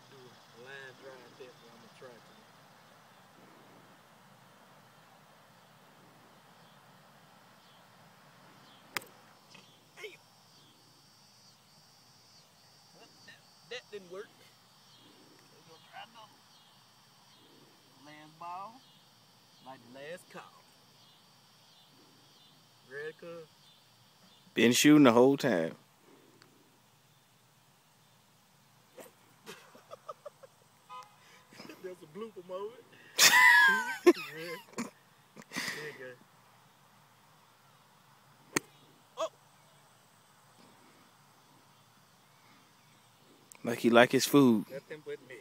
do a line to. Hey. Well, that, that didn't work. We're gonna try another. Last ball, like the last call. Ready, cuz? Been shooting the whole time. There's a blooper moment. yeah. Oh, Like he like his food. nothing but me.